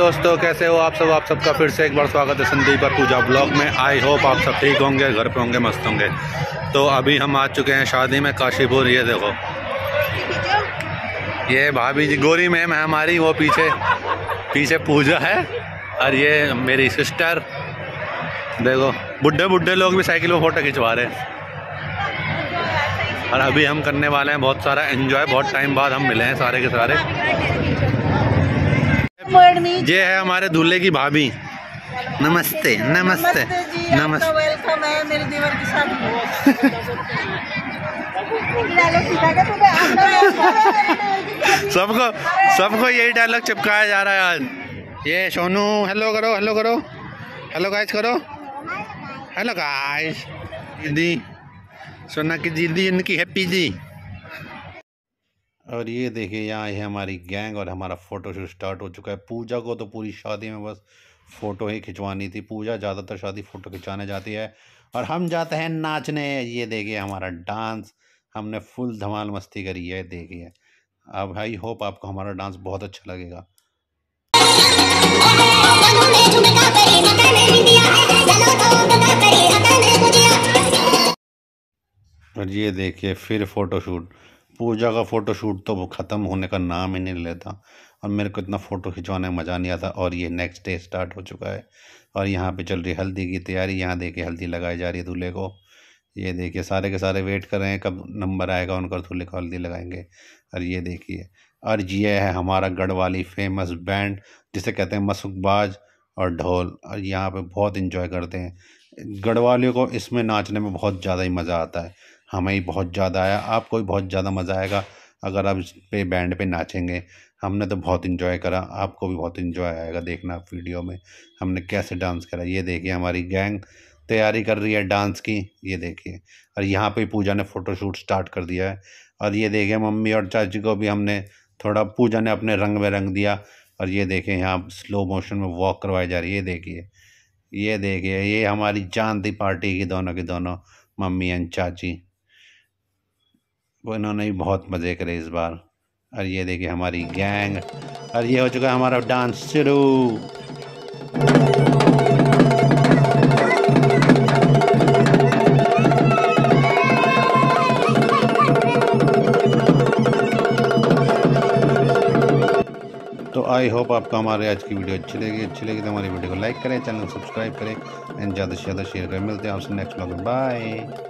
दोस्तों, कैसे हो आप सब? आप सबका फिर से एक बार स्वागत है संदीप और पूजा ब्लॉग में। आई होप आप सब ठीक होंगे, घर पे होंगे, मस्त होंगे। तो अभी हम आ चुके हैं शादी में काशीपुर, ये देखो। ये भाभी जी, गोरी मैम है हमारी, वो पीछे पीछे पूजा है। और ये मेरी सिस्टर देखो, बुढ़े बुढ़े लोग भी साइकिल में फ़ोटो खिंचवा रहे हैं। और अभी हम करने वाले हैं बहुत सारा एंजॉय बहुत टाइम बाद हम मिले हैं सारे के सारे। ये है हमारे दूल्हे की भाभी। नमस्ते नमस्ते नमस्ते वेलकम है मेरे देवर की शादी सबको सबको यही डायलॉग चिपकाया जा रहा है आज। ये सोनू हेलो करो हेलो करो। हेलो गाइस करो। हेलो गाइस दीदी सोना की दीदी इनकी हैप्पी जी। और ये देखिए, यहाँ है हमारी गैंग और हमारा फ़ोटो शूट स्टार्ट हो चुका है। पूजा को तो पूरी शादी में बस फ़ोटो ही खिंचवानी थी। पूजा ज़्यादातर शादी फ़ोटो खिंचाने जाती है और हम जाते हैं नाचने। ये देखिए हमारा डांस, हमने फुल धमाल मस्ती करी है, देखिए। अब आई होप आपको हमारा डांस बहुत अच्छा लगेगा। और ये देखिए, फिर फ़ोटोशूट पूजा का फ़ोटोशूट तो वो ख़त्म होने का नाम ही नहीं लेता और मेरे को इतना फ़ोटो खिंचवाने में मज़ा नहीं आता और ये नेक्स्ट डे स्टार्ट हो चुका है। और यहाँ पे चल रही हल्दी की तैयारी, यहाँ देखिए हल्दी लगाई जा रही है दूल्हे को। ये देखिए सारे के सारे वेट कर रहे हैं, कब नंबर आएगा उनका दूल्हे को हल्दी लगाएँगे। और ये देखिए, और ये है हमारा गढ़वाली फ़ेमस बैंड जिसे कहते हैं मसुकबाज और ढोल। और यहाँ पर बहुत इंजॉय करते हैं। गढ़वालियों को इसमें नाचने में बहुत ज़्यादा ही मज़ा आता है। हमें ही बहुत ज़्यादा आया। आपको भी बहुत ज़्यादा मज़ा आएगा अगर आप इस पे बैंड पे नाचेंगे। हमने तो बहुत इन्जॉय करा। आपको भी बहुत इन्जॉय आएगा देखना वीडियो में। हमने कैसे डांस करा। ये देखिए हमारी गैंग तैयारी कर रही है डांस की। ये देखिए। और यहाँ पे पूजा ने फ़ोटोशूट स्टार्ट कर दिया है। और ये देखिए मम्मी और चाची को भी हमने थोड़ा पूजा ने अपने रंग में रंग दिया। और ये देखें यहाँ स्लो मोशन में वॉक करवाई जा रही है। ये देखिए। ये देखिए, ये हमारी जान थी पार्टी की दोनों की दोनों मम्मी एंड चाची। वो इन्होंने भी बहुत मज़े करे इस बार। और ये देखिए हमारी गैंग। और ये हो चुका हमारा डांस शुरू। तो आई होप आपको हमारे आज की वीडियो अच्छी लगी। अच्छी लगी तो हमारी वीडियो को लाइक करें, चैनल को सब्सक्राइब करें एंड ज़्यादा से ज़्यादा शेयर करें। मिलते हैं आपसे नेक्स्ट ब्लॉग में। बाय